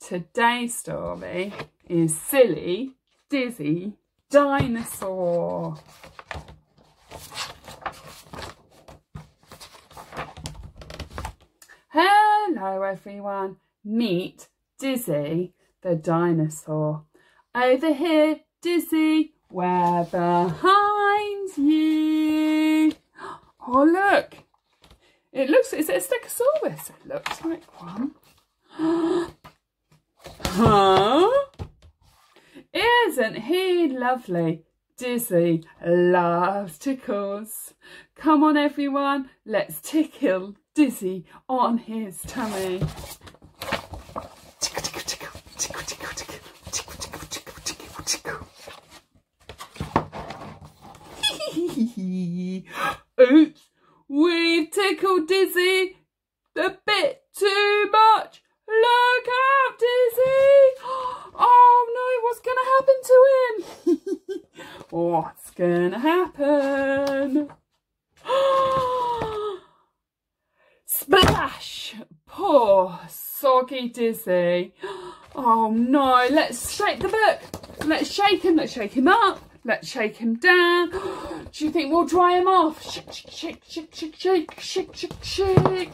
Today's story is Silly Dizzy Dinosaur. Hello everyone, meet Dizzy the dinosaur. Over here, Dizzy, we're behind you. Oh look, it looks, is it a Stegosaurus? It looks like one. Isn't he lovely? Dizzy loves tickles. Come on everyone, let's tickle Dizzy on his tummy. Oops, we've tickled Dizzy what's to happen? Splash! Poor soggy Dizzy. Oh no, let's shake the book. Let's shake him, let's shake him up. Let's shake him down. Do you think we'll dry him off? Shake, shake, shake, shake, shake, shake, shake, shake, shake.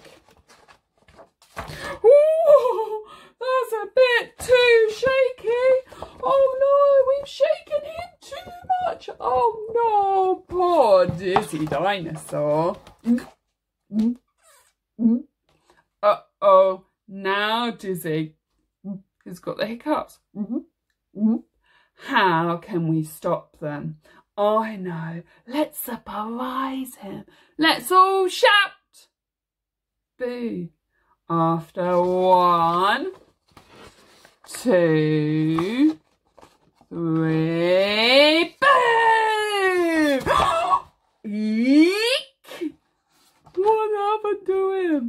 Ooh, that's a bit too shaky. Oh no, we've shaken him too much. Oh no, poor dizzy dinosaur. Uh-oh, now dizzy. He's got the hiccups. How can we stop them? I know. Let's surprise him. Let's all shout. Boo. After one, two, What happened to him?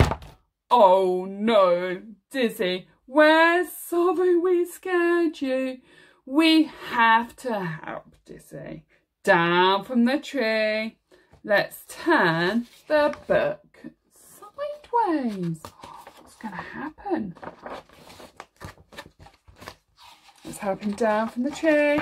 Oh no, Dizzy, we're sorry we scared you. We have to help Dizzy. Down from the tree. Let's turn the book sideways. What's going to happen? Let's help him down from the tree.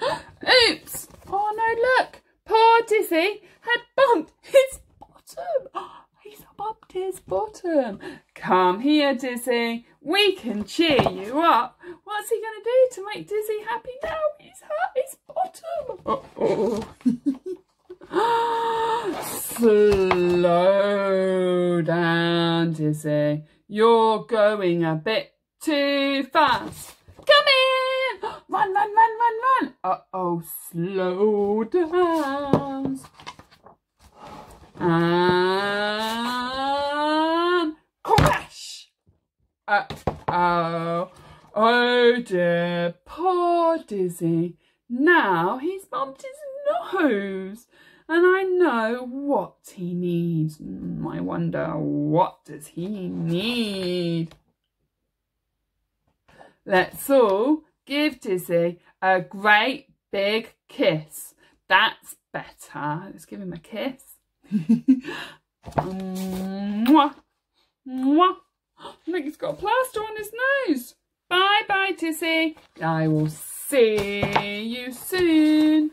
Oops! Oh no, look! Poor Dizzy had bumped his bottom. He's bumped his bottom. Come here, Dizzy. We can cheer you up. What's he going to do to make Dizzy happy now? He's hurt his bottom. Uh-oh. Slow down, Dizzy. You're going a bit too fast. Come in! Run, run, run, run, run. Uh-oh, slow down. And crash. Uh-oh. Oh dear, poor Dizzy. Now he's bumped his nose. And I know what he needs. Mm, I wonder, what does he need? Let's all give Dizzy a great big kiss. That's better. Let's give him a kiss. Mwah. Mwah. I think he's got a plaster on his nose. Bye bye, Dizzy. I will see you soon.